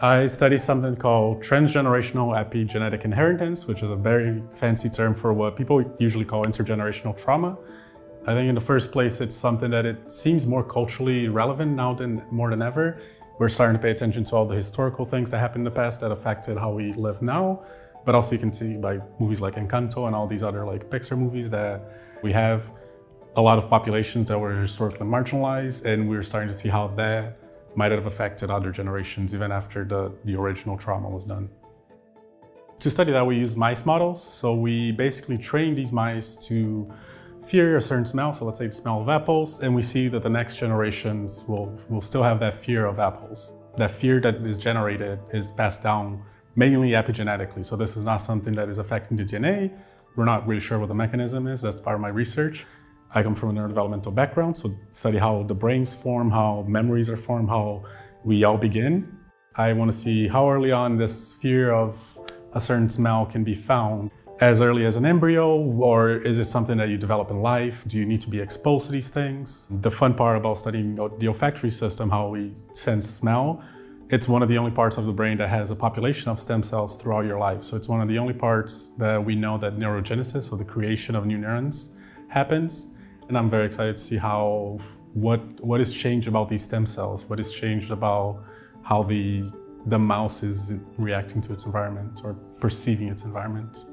I study something called transgenerational epigenetic inheritance, which is a very fancy term for what people usually call intergenerational trauma. I think in the first place, it's something that it seems more culturally relevant now than more than ever. We're starting to pay attention to all the historical things that happened in the past that affected how we live now. But also you can see by movies like Encanto and all these other like Pixar movies that we have a lot of populations that were historically marginalized and we're starting to see how that might have affected other generations even after the, the original trauma was done. To study that, we use mice models. So we basically train these mice to fear a certain smell, so let's say the smell of apples, and we see that the next generations will, will still have that fear of apples. That fear that is generated is passed down mainly epigenetically. So this is not something that is affecting the DNA. We're not really sure what the mechanism is. That's part of my research. I come from a neurodevelopmental background, so study how the brains form, how memories are formed, how we all begin. I want to see how early on this fear of a certain smell can be found as early as an embryo, or is it something that you develop in life? Do you need to be exposed to these things? The fun part about studying the olfactory system, how we sense smell, it's one of the only parts of the brain that has a population of stem cells throughout your life. So it's one of the only parts that we know that neurogenesis, or the creation of new neurons, happens. And I'm very excited to see how, what, what is changed about these stem cells, what is changed about how the, the mouse is reacting to its environment or perceiving its environment.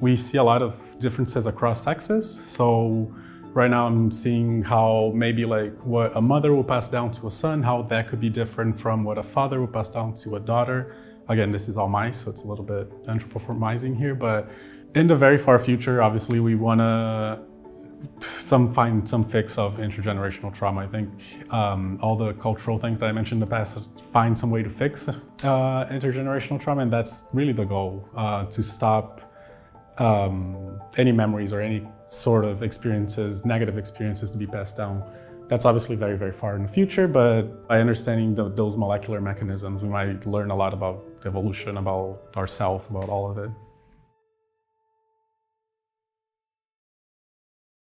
We see a lot of differences across sexes. So right now I'm seeing how maybe like what a mother will pass down to a son, how that could be different from what a father will pass down to a daughter. Again, this is all mice, so it's a little bit anthropomorphizing here, but in the very far future, obviously we want to some find some fix of intergenerational trauma. I think um, all the cultural things that I mentioned in the past find some way to fix uh, intergenerational trauma, and that's really the goal uh, to stop um, any memories or any sort of experiences, negative experiences to be passed down. That's obviously very, very far in the future, but by understanding the, those molecular mechanisms, we might learn a lot about evolution, about ourselves, about all of it.